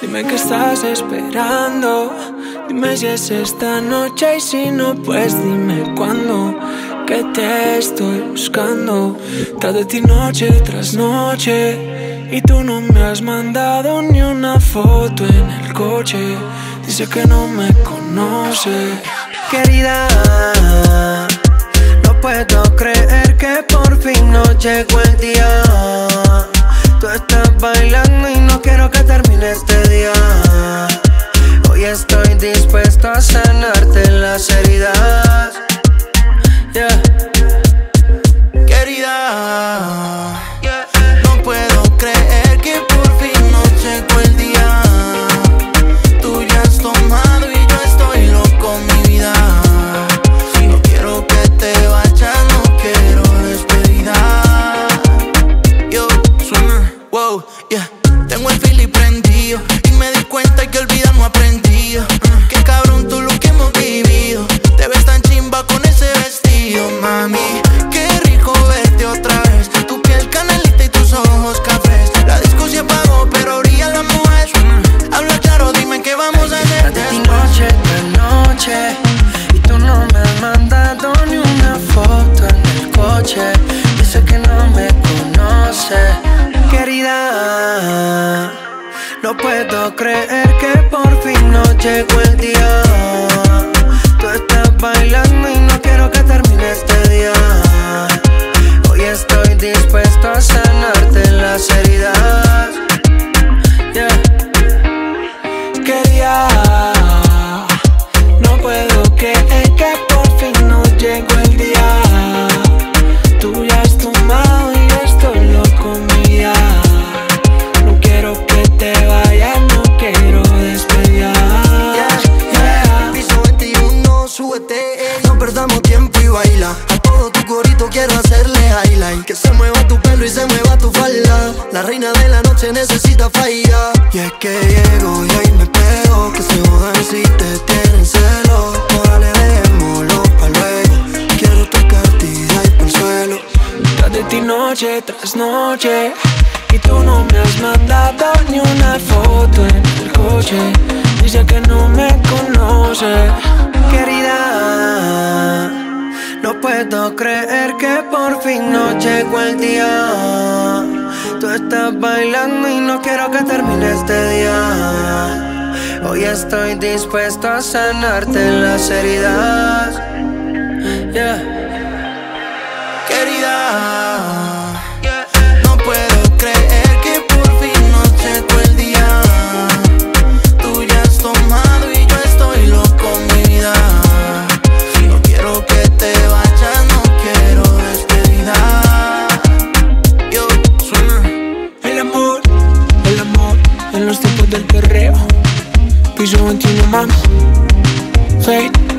Dime que estás esperando. Dime si es esta noche y si no, pues dime cuándo. Que te estoy buscando. Tras de ti noche tras noche. Y tú no me has mandado ni una foto en el coche. Dice que no me conoce. Querida, no puedo creer que por fin no llegó el día. Estás bailando y no quiero que termine este día. Mami. Qué rico verte otra vez. Tu piel canelita y tus ojos cafés. La discusión pagó, pero brilla la mujer. Habla claro, dime qué vamos a hacer de noche tras noche Y tú no me has mandado ni una foto en el coche Dice que no me conoce Querida No puedo creer que por fin no llegó el día Tú estás bailando y no quiero llegó el día. Tú ya has tomado y yo estoy loco, mía. No quiero que te vayas, no quiero despedir. Yeah, Piso 21, súbete, ey, no perdamos tiempo y baila. A todo tu corito quiero hacerle highlight. Que se mueva tu pelo y se mueva tu falda. La reina de la noche necesita falla. Y es que llego y ahí me pego. Que se jodan si te tienen celo. Órale, dejémoslo pa' noche tras noche Y tú no me has mandado ni una foto en el coche Dice que no me conoce Querida, no puedo creer que por fin no llegó el día. Tú estás bailando y no quiero que termine este día. Hoy estoy dispuesto a sanarte las heridas. We doing too much. Fate